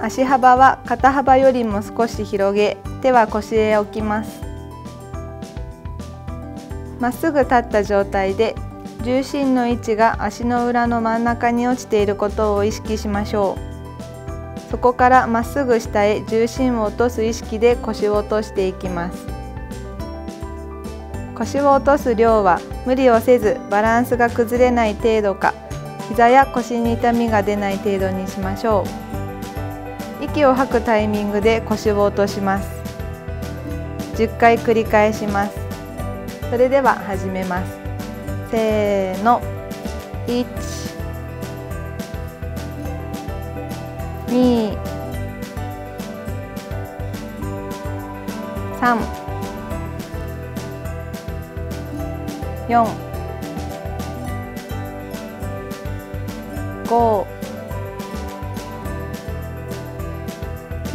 足幅は肩幅よりも少し広げ手は腰へ置きます。まっすぐ立った状態で重心の位置が足の裏の真ん中に落ちていることを意識しましょう。そこからまっすぐ下へ重心を落とす意識で腰を落としていきます。腰を落とす量は無理をせずバランスが崩れない程度か膝や腰に痛みが出ない程度にしましょう。息を吐くタイミングで腰を落とします。10回繰り返します。それでは始めます。せーの。1 2 3 4 5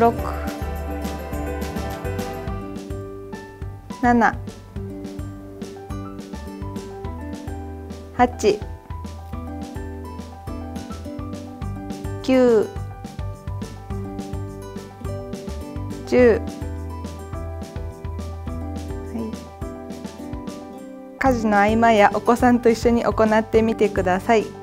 6 7 8 9 10家事の合間やお子さんと一緒に行ってみてください。